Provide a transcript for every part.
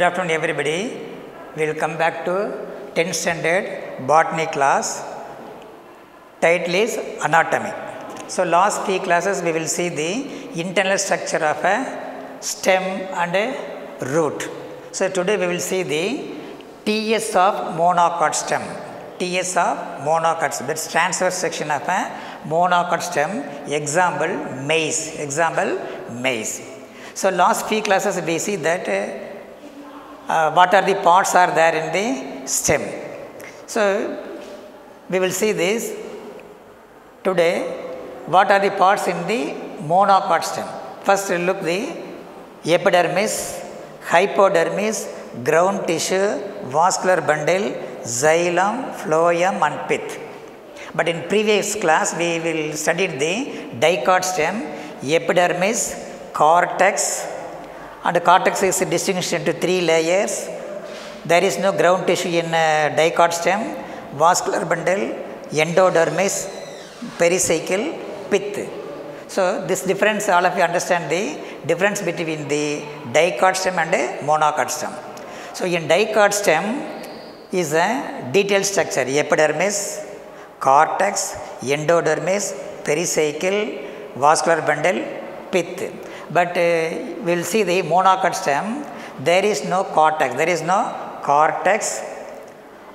Good afternoon, everybody. We will come back to 10th standard botany class. Title is anatomy. So, last three classes we will see the internal structure of a stem and a root. So, today we will see the TS of monocot stem. TS of monocot stem. That's transverse section of a monocot stem. Example maize. Example maize. So, last few classes we see that uh, uh, what are the parts are there in the stem. So, we will see this today what are the parts in the monocot stem. First look the epidermis, hypodermis, ground tissue, vascular bundle, xylem, phloem and pith. But in previous class we will study the dicot stem, epidermis, cortex and the cortex is distinguished into three layers. There is no ground tissue in uh, dicot stem, vascular bundle, endodermis, pericycle, pith. So, this difference all of you understand the difference between the dicot stem and a monocot stem. So, in dicot stem is a detailed structure epidermis, cortex, endodermis, pericycle, vascular bundle, pith. But uh, we will see the monocot stem, there is no cortex, there is no cortex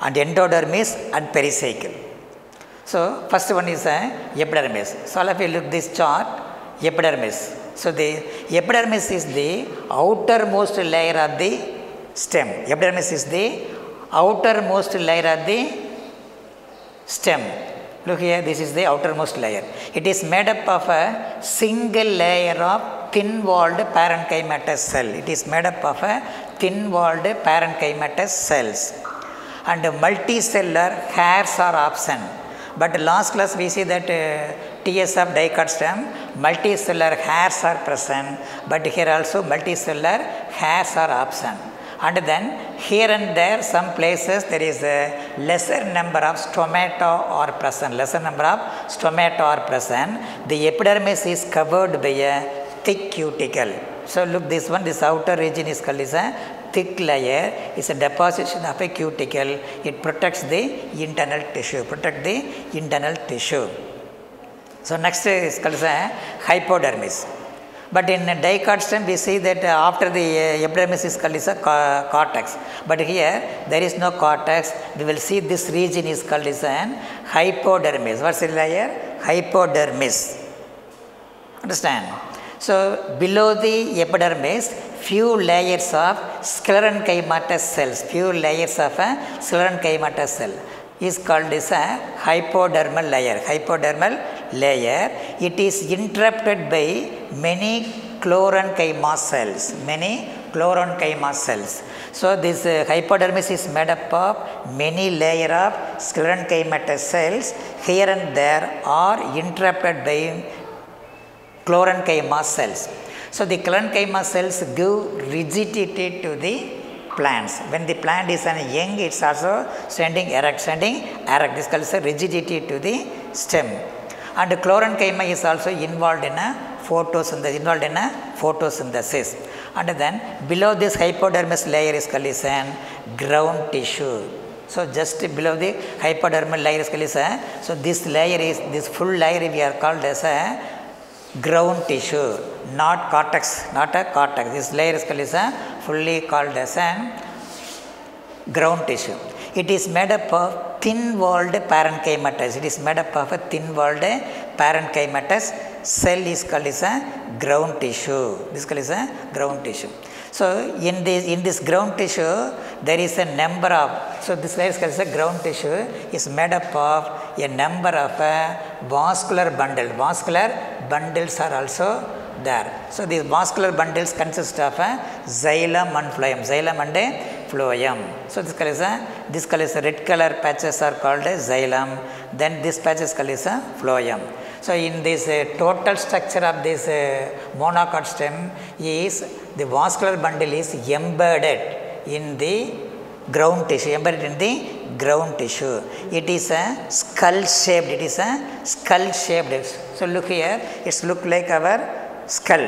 and endodermis and pericycle. So, first one is a epidermis. So, of you look this chart, epidermis. So, the epidermis is the outermost layer of the stem. Epidermis is the outermost layer of the stem. Look here, this is the outermost layer. It is made up of a single layer of thin-walled parenchymatous cell. It is made up of a thin-walled parenchymatous cells. And multicellular hairs are absent. But last class we see that uh, TS of dicot stem, multicellular hairs are present, but here also multicellular hairs are absent. And then here and there some places there is a lesser number of stomata are present, lesser number of stomata are present. The epidermis is covered by a thick cuticle. So look this one, this outer region is called as a thick layer is a deposition of a cuticle. It protects the internal tissue, protect the internal tissue. So next is called as a hypodermis. But in dicot stem we see that after the uh, epidermis is called as a cortex. But here there is no cortex. We will see this region is called as an hypodermis. What's the layer? Hypodermis. Understand? So below the epidermis, few layers of sclerenchymatous cells, few layers of a sclerenchymatous cell is called as a hypodermal layer. Hypodermal layer. It is interrupted by many chlorenchyma cells. Many chlorenchyma cells. So this uh, hypodermis is made up of many layer of sclerenchymatous cells. Here and there are interrupted by chlorenchyma cells. So the chlorenchyma cells give rigidity to the plants. When the plant is an young, it's also standing erect, standing erect. This a rigidity to the stem. And chlorenchyma is also involved in a photosynthesis, involved in a photosynthesis. And then below this hypodermis layer is called as an ground tissue. So just below the hypodermal layer is called as a, so this layer is, this full layer we are called as a ground tissue, not cortex, not a cortex. This layer is called as a fully called as a ground tissue. It is made up of thin-walled parenchymatous. It is made up of a thin-walled parenchymatous cell is called as a ground tissue. This is a ground tissue. So in this in this ground tissue there is a number of so this layer is called as a ground tissue is made up of a number of a vascular bundle. Vascular bundles are also there. So these vascular bundles consist of a xylem and phloem. Xylem and a phloem. So this color is a this color is a red color patches are called a xylem. Then this patch is called as a phloem. So in this uh, total structure of this uh, monocot stem is the vascular bundle is embedded in the ground tissue, embedded in the ground tissue. It is a skull shaped, it is a skull shaped. So look here, it's look like our skull.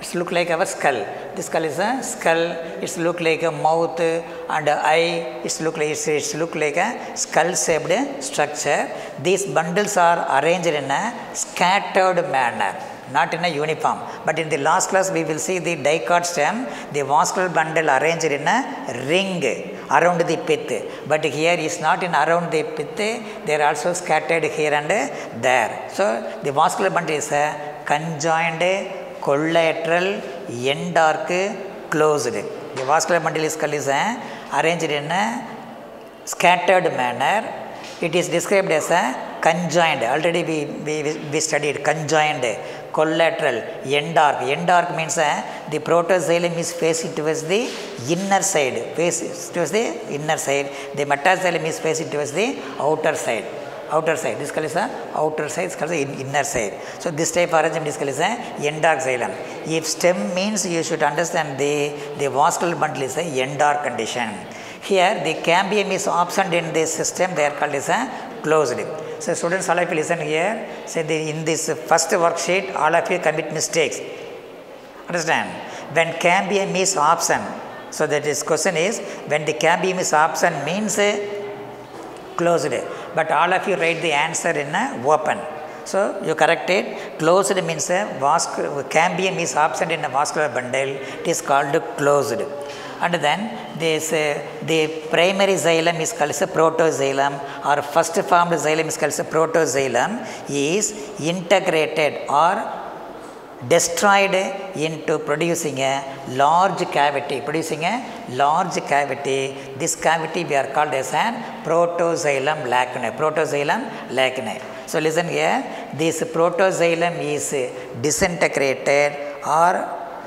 It's look like our skull. This skull is a skull. It's look like a mouth and eye. It's look like it's, it's look like a skull-shaped structure. These bundles are arranged in a scattered manner not in a uniform. But in the last class, we will see the dicot stem, the vascular bundle arranged in a ring around the pith. But here is not in around the pith, they are also scattered here and there. So the vascular bundle is a conjoined, collateral, endarch, closed. The vascular bundle is arranged in a scattered manner. It is described as a conjoined. Already we, we, we studied conjoined collateral, end arc. Endarch means uh, the protoxylem is facing towards the inner side, face towards the inner side. The metaxylem is facing towards the outer side. Outer side. This is the outer side, this is the inner side. So this type of arrangement is called the eh, endarch xylem. If stem means you should understand the, the vascular bundle is a endarch condition. Here the cambium is absent in this system, they are called as a closed. So students all of you listen here. Say the, in this first worksheet, all of you commit mistakes. Understand? When cambium is absent, so that is question is when the cambium is absent means uh, closed. But all of you write the answer in uh, open. So you correct it. Closed means uh, vascular cambium is absent in a vascular bundle. It is called closed and then this uh, the primary xylem is called as a protoxylem or first formed xylem is called as a protoxylem is integrated or destroyed into producing a large cavity. Producing a large cavity this cavity we are called as an protoxylem lacunae protoxylem lacunae so listen here this protoxylem is disintegrated or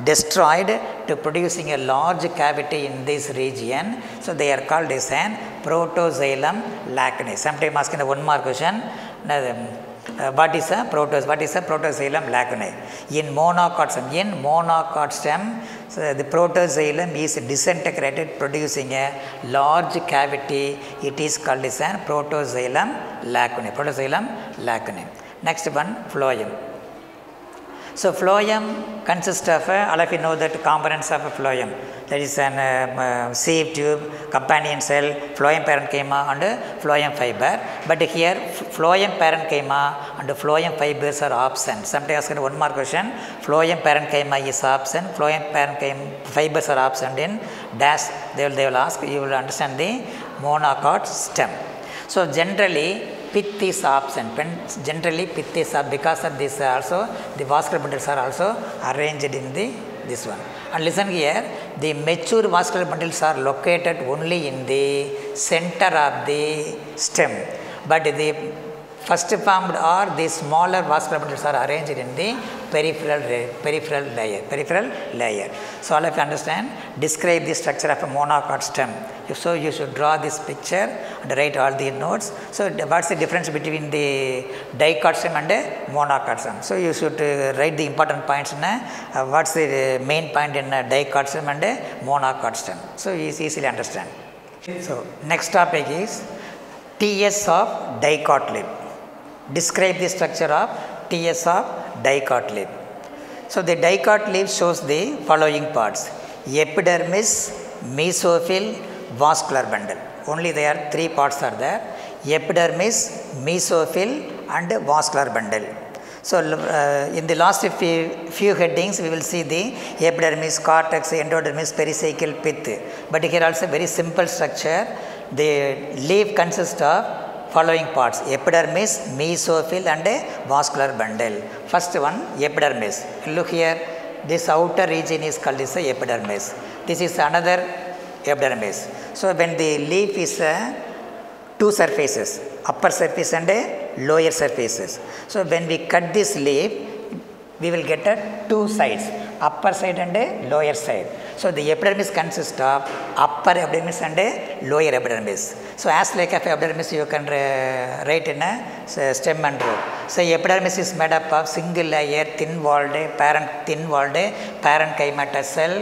destroyed to producing a large cavity in this region. So they are called as an protoxylem lacunae. Sometimes asking the one more question. Uh, what is a protos? What is a protoxylem lacunae? In monocot stem, in monocot stem, so the protoxylem is disintegrated, producing a large cavity. It is called as an protoxylem lacunae. Protoxylem lacunae. Next one, phloem. So phloem consists of, uh, all of you know that components of a phloem. That is an uh, uh, sieve tube, companion cell, phloem parenchyma and phloem fiber. But here phloem parenchyma and phloem fibers are absent. Somebody asked one more question. Phloem parenchyma is absent, phloem parenchyma fibers are absent in dash. They will, they will ask, you will understand the monocot stem. So generally pith is absent. When generally pith is up because of this also the vascular bundles are also arranged in the this one. And listen here, the mature vascular bundles are located only in the center of the stem, but the first formed or the smaller vascular bundles are arranged in the peripheral peripheral layer peripheral layer. So all of you understand describe the structure of a monocot stem. If so you should draw this picture and write all the notes. So what's the difference between the dicot stem and a monocot stem? So you should uh, write the important points in a, uh, what's the main point in a dicot stem and a monocot stem. So you easily understand. So next topic is TS of dicot lip. Describe the structure of TS of dicot leaf. So the dicot leaf shows the following parts epidermis, mesophyll, vascular bundle. Only there are three parts are there epidermis, mesophyll and vascular bundle. So uh, in the last few, few headings we will see the epidermis, cortex, endodermis, pericycle, pith. But here also very simple structure. The leaf consists of following parts epidermis, mesophyll and a vascular bundle. First one epidermis. Look here this outer region is called as epidermis. This is another epidermis. So when the leaf is uh, two surfaces upper surface and a lower surfaces. So when we cut this leaf we will get a two sides upper side and a lower side. So the epidermis consists of upper epidermis and lower epidermis. So as like of epidermis you can uh, write in a stem and root. So epidermis is made up of single layer thin walled parent thin walled parenchymatous cell.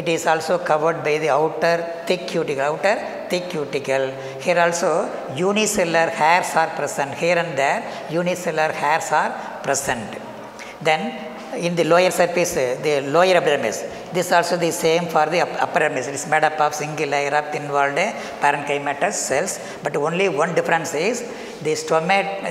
It is also covered by the outer thick cuticle, outer thick cuticle. Here also unicellular hairs are present. Here and there unicellular hairs are present. Then in the lower surface, uh, the lower epidermis. This also the same for the up- upper epidermis. It is made up of single layer of thin-walled parenchymatous cells. But only one difference is the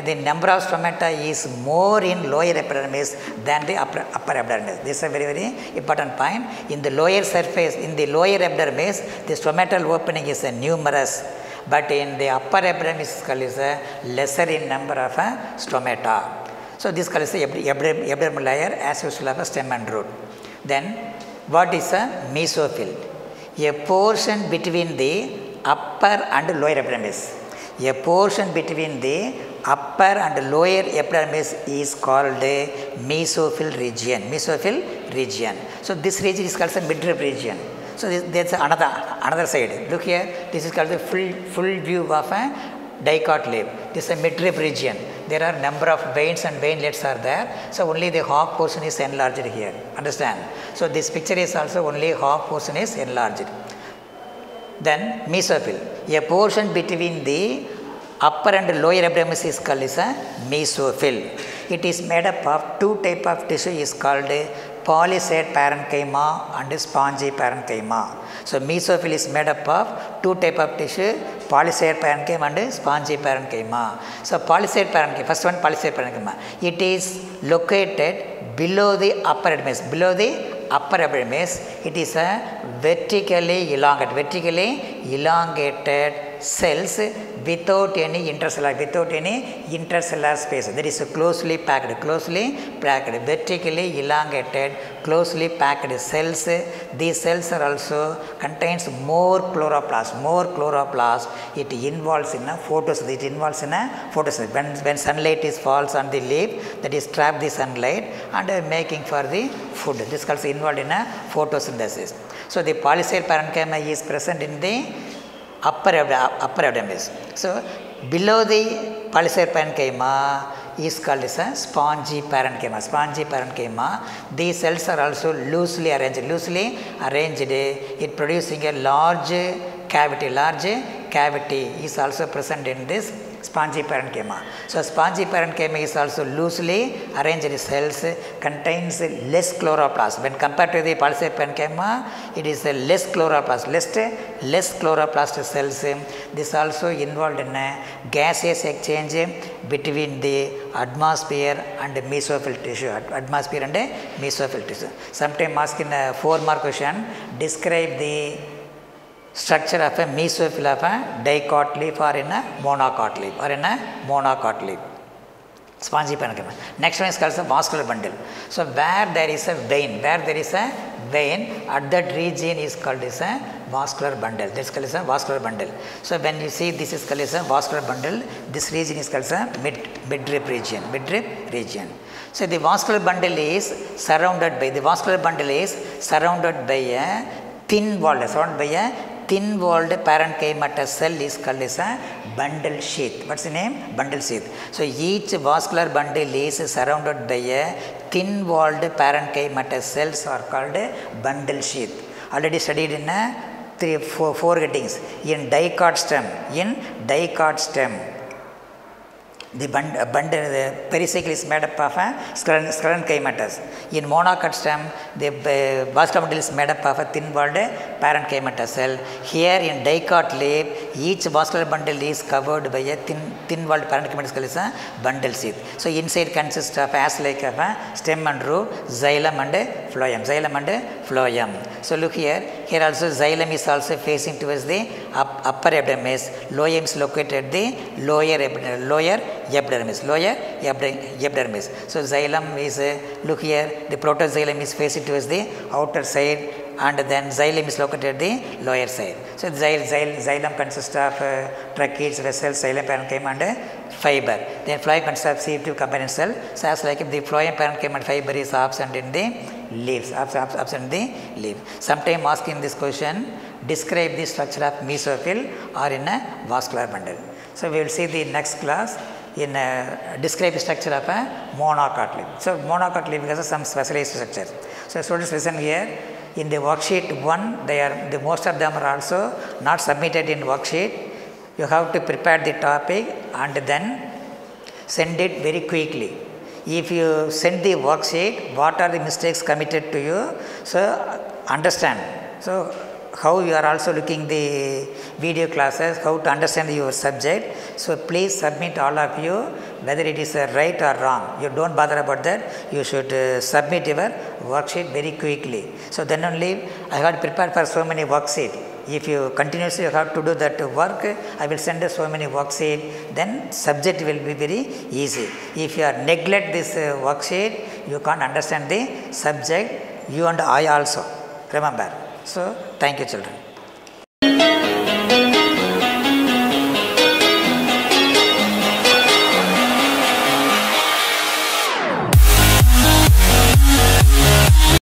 the number of stomata is more in lower epidermis than the upper, upper epidermis. This is a very very important point. In the lower surface, in the lower epidermis, the stomatal opening is uh, numerous. But in the upper epidermis skull is a lesser in number of uh, stomata. So this is the epi- epiderm- epidermal layer as usual of a stem and root. Then what is a mesophyll? A portion between the upper and lower epidermis. A portion between the upper and lower epidermis is called a mesophyll region. Mesophyll region. So this region is called the midrib region. So this, that's another another side. Look here. This is called the full full view of a dicot leaf. This is a midrib region. There are number of veins and veinlets are there. So only the half portion is enlarged here. Understand? So this picture is also only half portion is enlarged. Then mesophyll. A portion between the upper and lower epidermis is called as a mesophyll. It is made up of two type of tissue is called polysaid parenchyma and spongy parenchyma. So mesophyll is made up of two type of tissue polysaid parenchyma and spongy parenchyma. So polysaid parenchyma, first one polysaid parenchyma. It is located below the upper epidermis, below the upper epidermis. It is a vertically elongated, vertically elongated cells without any intercellular, without any intercellular space. That is closely packed, closely packed, vertically elongated, closely packed cells. These cells are also contains more chloroplast, more chloroplast. It involves in a photosynthesis. It involves in a photosynthesis. When, when sunlight is falls on the leaf, that is trap the sunlight and uh, making for the food. This is also involved in a photosynthesis. So the palisade parenchyma is present in the upper, upper epidermis. So below the palisade parenchyma is called as a spongy parenchyma. Spongy parenchyma. These cells are also loosely arranged. Loosely arranged, it producing a large cavity. Large cavity is also present in this spongy parenchyma. So spongy parenchyma is also loosely arranged cells contains less chloroplast. When compared to the palisade parenchyma, it is a less chloroplast, less less chloroplast cells. This also involved in a gaseous exchange between the atmosphere and mesophyll tissue. Atmosphere and mesophyll tissue. Sometime ask in a four mark question, describe the structure of a mesophyll of a dicot leaf or in a monocot leaf or in a monocot leaf. Spongy parenchyma. Next one is called the vascular bundle. So where there is a vein, where there is a vein, at that region is called as a vascular bundle. This is called as a vascular bundle. So when you see this is called as a vascular bundle, this region is called as a mid midrib region. Midrib region. So the vascular bundle is surrounded by the vascular bundle is surrounded by a thin walled, surrounded by a thin walled parenchymatous cell is called as a bundle sheath. What's the name? Bundle sheath. So each vascular bundle is surrounded by a thin walled parenchymatous cells are called bundle sheath. Already studied in a three, four, four headings. In dicot stem, in dicot stem, the bund, bundle, the pericycle is made up of a scleron, sclerenchymatous. In monocot stem, the uh, vascular bundle is made up of a thin-walled parenchymatous cell. Here in dicot leaf, each vascular bundle is covered by a thin, thin-walled parenchymatous cell is a bundle sheath. So inside consists of as like of a stem and root, xylem and phloem. Xylem and phloem. So look here. Here also xylem is also facing towards the up, upper epidermis. Phloem is located at the lower. Lower epidermis, lower epidermis. So xylem is, uh, look here, the protoxylem is facing towards the outer side and then xylem is located at the lower side. So xyl, xyl, xylem consists of uh, tracheids, vessels, xylem parenchyma and uh, fiber. Then phloem consists of sieve tube component cell. So as like if the phloem parenchyma and fiber is absent in the leaves, absent, the leaf. Sometime asking this question, describe the structure of mesophyll or in a vascular bundle. So we will see the next class in a describe the structure of a monocot leaf. So monocot leaf has some specialized structure. So students listen here. In the worksheet one, they are the most of them are also not submitted in worksheet. You have to prepare the topic and then send it very quickly. If you send the worksheet, what are the mistakes committed to you? So understand. So how you are also looking the video classes, how to understand your subject. So please submit all of you, whether it is a right or wrong. You don't bother about that. You should uh, submit your worksheet very quickly. So then only I had prepared for so many worksheet. If you continuously have to do that work, I will send so many worksheet. Then subject will be very easy. If you neglect this uh, worksheet, you can't understand the subject. You and I also. Remember. So thank you, children.